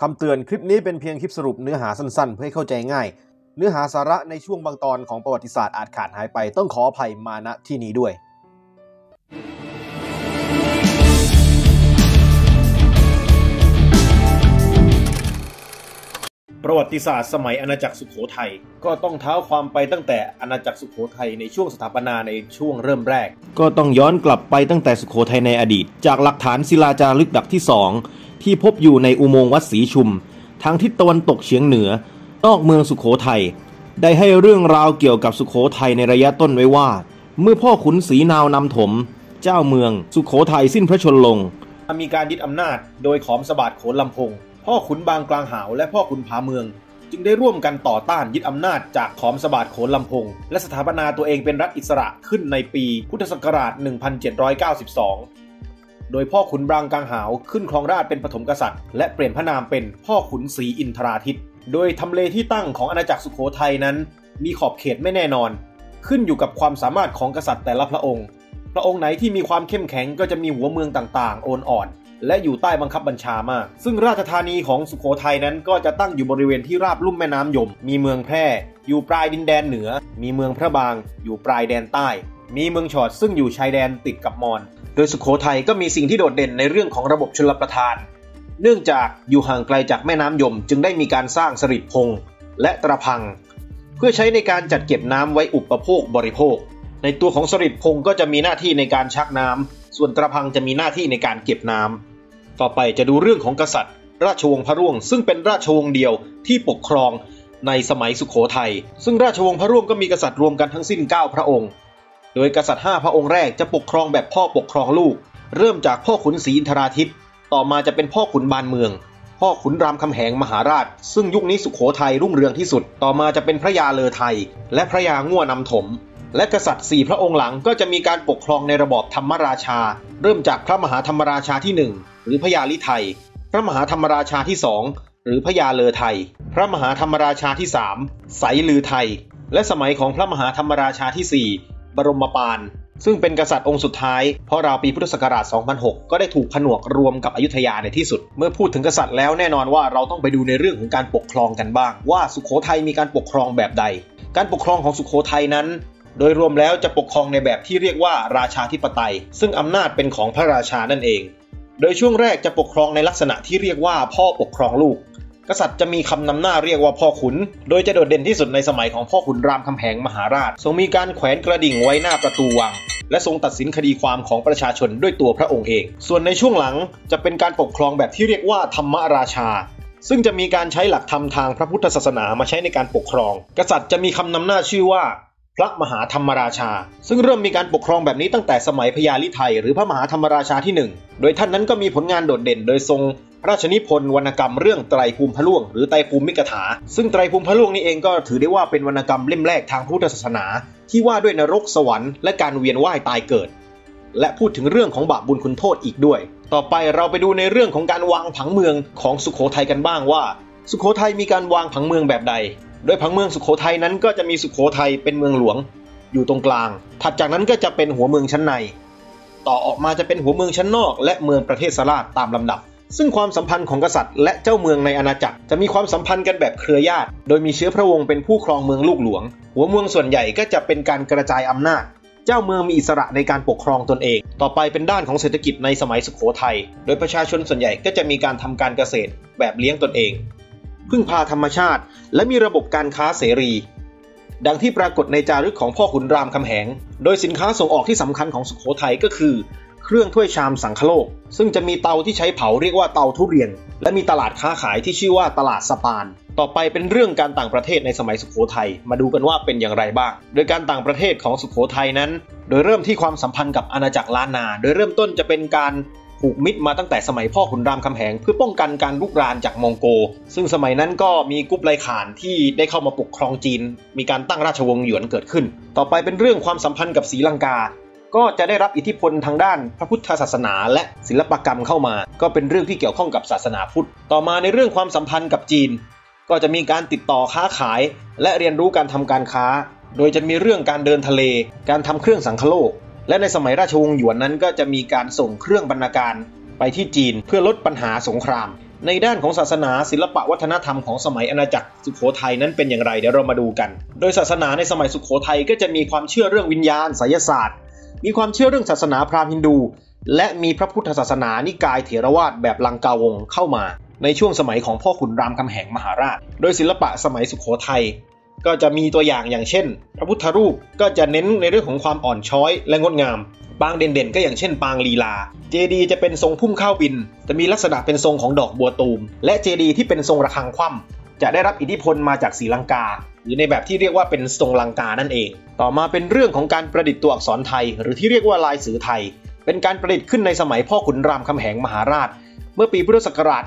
คำเตือนคลิปนี้เป็นเพียงคลิปสรุปเนื้อหาสั้นๆ เพื่อให้เข้าใจง่าย เนื้อหาสาระในช่วงบางตอนของประวัติศาสตร์อาจขาดหายไปต้องขออภัยมาณที่นี้ด้วย ติศาสตร์สมัยอาณาจักรสุขโขทัยก็ต้องเท้าความไปตั้งแต่อาณาจักรสุขโขทัยในช่วงสถาปนาในช่วงเริ่มแรก ก็ต้องย้อนกลับไปตั้งแต่สุขโขทัยในอดีต จากหลักฐานศิลาจารึกดับที่สองที่พบอยู่ในอุโมงค์วัดศรีชุม ทางทิศตะวันตกเฉียงเหนือนอกเมืองสุขโขทัยได้ให้เรื่องราวเกี่ยวกับสุขโขทัยในระยะต้นไว้ว่า เมื่อพ่อขุนศรีนาวนำถม เจ้าเมืองสุขโขทัยสิ้นพระชนลง มีการยึดอำนาจโดยขอมสบาดโขนลำพงพ่อขุนบางกลางหาวและพ่อขุนผาเมือง จึงได้ร่วมกันต่อต้านยึดอำนาจจากขอมสบาดโขนลำพง และสถาปนาตัวเองเป็นรัฐอิสระขึ้นในปีพุทธศักราช 1792 โดยพ่อขุนบางกลางหาวขึ้นครองราชเป็นปฐมกษัตริย์ และเปลี่ยนพระนามเป็นพ่อขุนศรีอินทราทิต โดยทำเลที่ตั้งของอาณาจักรสุโขทัยนั้น มีขอบเขตไม่แน่นอน ขึ้นอยู่กับความสามารถของกษัตริย์แต่ละพระองค์ พระองค์ไหนที่มีความเข้มแข็งก็จะมีหัวเมืองต่างๆ โอนอ่อน และอยู่ใต้บังคับบัญชามาก ซึ่งราชธานีของสุโขทัยนั้นก็จะตั้งอยู่บริเวณที่ราบลุ่มแม่น้ำยม มีเมืองแพร่ อยู่ปลายดินแดนเหนือ มีเมืองพระบาง อยู่ปลายแดนใต้ มีเมืองฉอดซึ่งอยู่ชายแดนติดกับมอญโดยสุโขทัยก็มีสิ่งที่โดดเด่นในเรื่องของระบบชลประทาน เนื่องจากอยู่ห่างไกลจากแม่น้ำยม จึงได้มีการสร้างสริดพงและตระพัง เพื่อใช้ในการจัดเก็บน้ำไว้อุปโภคบริโภค ในตัวของสริดพงก็จะมีหน้าที่ในการชักน้ำส่วนตระพังจะมีหน้าที่ในการเก็บน้ำ ต่อไปจะดูเรื่องของกษัตริย์ ราชวงศ์พระร่วง ซึ่งเป็นราชวงศ์เดียวที่ปกครองในสมัยสุขโขทัย ซึ่งราชวงศ์พระร่วงก็มีกษัตริย์รวมกันทั้งสิ้น 9 พระองค์ โดยกษัตริย์ 5 พระองค์แรกจะปกครองแบบพ่อปกครองลูก เริ่มจากพ่อขุนศรีอินทราทิต ต่อมาจะเป็นพ่อขุนบานเมือง พ่อขุนรามคำแหงมหาราช ซึ่งยุคนี้สุขโขทัยรุ่งเรืองที่สุด ต่อมาจะเป็นพระยาเลอไทย และพระยาง่วนำถม และกษัตริย์สี่พระองค์หลังก็จะมีการปกครองในระบอบธรรมราชา เริ่มจากพระมหาธรรมราชาที่ 1 หรือพระยาลิไทย พระมหาธรรมราชาที่2หรือพระยาเลอไทย พระมหาธรรมราชาที่3ไสลือไทย และสมัยของพระมหาธรรมราชาที่4บรมปานซึ่งเป็นกษัตริย์องค์สุดท้าย เพราะราวปีพุทธศักราช 2006 ก็ได้ถูกผนวกรวมกับอยุธยาในที่สุด เมื่อพูดถึงกษัตริย์แล้วแน่นอนว่าเราต้องไปดูในเรื่องของการปกครองกันบ้าง ว่าสุโขทัยมีการปกครองแบบใด การปกครองของสุโขทัยนั้น โดยรวมแล้วจะปกครองในแบบที่เรียกว่าราชาธิปไตย ซึ่งอำนาจเป็นของพระราชานั่นเอง ดยช่วงแรกจะปกครองในลักษณะที่เรียกว่าพ่อปกครองลูก กษัตริย์จะมีคำนำหน้าเรียกว่าพ่อขุน โดยจะโดดเด่นที่สุดในสมัยของพ่อขุนรามคำแหงมหาราช ทรงมีการแขวนกระดิ่งไว้หน้าประตูวัง และทรงตัดสินคดีความของประชาชนด้วยตัวพระองค์เอง ส่วนในช่วงหลังจะเป็นการปกครองแบบที่เรียกว่าธรรมราชาซึ่งจะมีการใช้หลักธรรมทางพระพุทธศาสนามาใช้ในการปกครอง กษัตริย์จะมีคำนำหน้าชื่อว่า พระมหาธรรมราชา ซึ่งเริ่มมีการปกครองแบบนี้ตั้งแต่สมัยพญาลิไทยหรือพระมหาธรรมราชาที่ 1 โดยท่านนั้นก็มีผลงานโดดเด่น โดยทรงพระราชนิพนธ์วรรณกรรมเรื่องไตรภูมิพระล่วงหรือไตรภูมิมิกถา ซึ่งไตรภูมิพระล่วงนี้เองก็ถือได้ว่าเป็นวรรณกรรมเล่มแรกทางพุทธศาสนา ที่ว่าด้วยนรกสวรรค์และการเวียนว่ายตายเกิด และพูดถึงเรื่องของบาปบุญคุณโทษอีกด้วย ต่อไปเราไปดูในเรื่องของการวางผังเมืองของสุโขทัยกันบ้างว่า สุโขทัยมีการวางผังเมืองแบบใด โดยผังเมืองสุโขทัยนั้นก็จะมีสุโขทัยเป็นเมืองหลวง อยู่ตรงกลาง ถัดจากนั้นก็จะเป็นหัวเมืองชั้นใน ต่อออกมาจะเป็นหัวเมืองชั้นนอก และเมืองประเทศสลาดตามลำดับ ซึ่งความสัมพันธ์ของกษัตริย์ และเจ้าเมืองในอาณาจักรจะมีความสัมพันธ์กันแบบเครือญาติ โดยมีเชื้อพระวงศ์เป็นผู้ครองเมืองลูกหลวง หัวเมืองส่วนใหญ่ก็จะเป็นการกระจายอำนาจเจ้าเมืองมีอิสระในการปกครองตนเอง ต่อไปเป็นด้านของเศรษฐกิจในสมัยสุขโขทัย โดยประชาชนส่วนใหญ่ก็จะมีการทำการเกษตรแบบเลี้ยงตนเอง พึ่งพาธรรมชาติ และมีระบบการค้าเสรี ดังที่ปรากฏในจารึกของพ่อขุนรามคำแหง โดยสินค้าส่งออกที่สำคัญของสุขโขทัยก็คือ เครื่องถ้วยชามสังคโลก ซึ่งจะมีเตาที่ใช้เผาเรียกว่าเตาทุเรียน และมีตลาดค้าขายที่ชื่อว่าตลาดสปาน ต่อไปเป็นเรื่องการต่างประเทศในสมัยสุขโขทัยมาดูกันว่าเป็นอย่างไรบ้าง โดยการต่างประเทศของสุขโขทัยนั้น โดยเริ่มที่ความสัมพันธ์กับอาณาจักรล้านนา โดยเริ่มต้นจะเป็นการ ผูกมิตรมาตั้งแต่สมัยพ่อขุนรามคำแหง เพื่อป้องกันการลุกรานจากมองโก ซึ่งสมัยนั้นก็มีกุ๊ปไลข่านที่ได้เข้ามาปกครองจีน มีการตั้งราชวงศ์หยวนเกิดขึ้น ต่อไปเป็นเรื่องความสัมพันธ์กับศรีลังกาก็จะได้รับอิทธิพลทางด้านพระพุทธศาสนาและศิลปกรรมเข้ามา ก็เป็นเรื่องที่เกี่ยวข้องกับศาสนาพุทธ ต่อมาในเรื่องความสัมพันธ์กับจีน ก็จะมีการติดต่อค้าขาย และเรียนรู้การทำการค้า โดยจะมีเรื่องการเดินทะเล การทำเครื่องสังคโลก และในสมัยราชวงศ์หยวนนั้นก็จะมีการส่งเครื่องบรรณาการไปที่จีนเพื่อลดปัญหาสงคราม ในด้านของศาสนาศิลปะวัฒนธรรมของสมัยอาณาจักรสุขโขทัยนั้นเป็นอย่างไรเดี๋ยวเรามาดูกัน โดยศาสนาในสมัยสุขโขทัยก็จะมีความเชื่อเรื่องวิญญาณไสยศาสตร์ มีความเชื่อเรื่องศาสนาพราหมณ์ฮินดู และมีพระพุทธศาสนานิกายเถรวาทแบบลังกาวงเข้ามา ในช่วงสมัยของพ่อขุนรามคำแหงมหาราช โดยศิลปะสมัยสุขโขทัย ก็จะมีตัวอย่างอย่างเช่น พระพุทธรูปก็จะเน้นในเรื่องของความอ่อนช้อยและงดงาม ปางเด่นๆ ก็อย่างเช่น ปางลีลา เจดีจะเป็นทรงพุ่มข้าวบิน จะมีลักษณะเป็นทรงของดอกบัวตูม และเจดีที่เป็นทรงระฆังคว่ำจะได้รับอิทธิพลมาจากศรีลังกา หรือในแบบที่เรียกว่าเป็นทรงลังกานั่นเอง ต่อมาเป็นเรื่องของการประดิษฐ์ตัวอักษรไทย หรือที่เรียกว่าลายสือไทย เป็นการประดิษฐ์ขึ้นในสมัยพ่อขุนรามคำแหงมหาราช เมื่อปีพุทธศักราช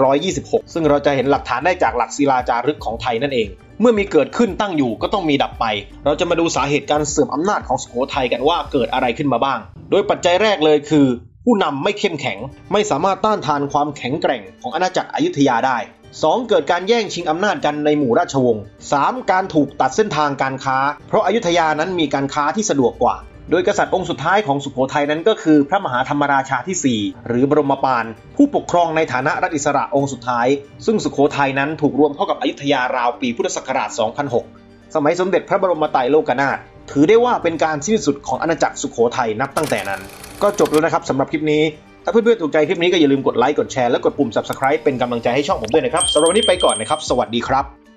1826 ซึ่งเราจะเห็นหลักฐานได้จากหลักศิลาจารึกของไทยนั่นเอง เมื่อมีเกิดขึ้นตั้งอยู่ก็ต้องมีดับไป เราจะมาดูสาเหตุการเสื่อมอำนาจของสุโขทัยกันว่าเกิดอะไรขึ้นมาบ้าง โดยปัจจัยแรกเลยคือ ผู้นำไม่เข้มแข็ง ไม่สามารถต้านทานความแข็งแกร่งของอาณาจักรอยุธยาได้ 2. เกิดการแย่งชิงอำนาจกันในหมู่ราชวงศ์ 3. การถูกตัดเส้นทางการค้า เพราะอายุธยานั้นมีการค้าที่สะดวกกว่า โดยกษัตริย์องค์สุดท้ายของสุโขทัยนั้นก็คือพระมหาธรรมราชาที่ 4 หรือบรมปาน ผู้ปกครองในฐานะรัฐอิสระองค์สุดท้าย ซึ่งสุโขทัยนั้นถูกรวมเข้ากับอยุธยาราวปีพุทธศักราช 2006 สมัยสมเด็จพระบรมไตรโลกนาถถือได้ว่าเป็นการสิ้นสุดของอาณาจักรสุโขทัยนับตั้งแต่นั้น ก็จบแล้วนะครับสำหรับคลิปนี้ ถ้าเพื่อนๆถูกใจคลิปนี้ก็อย่าลืมกดไลค์กดแชร์และกดปุ่ม subscribe เป็นกำลังใจให้ช่องผมด้วยนะครับสำหรับวันนี้ไปก่อนนะครับ สวัสดีครับ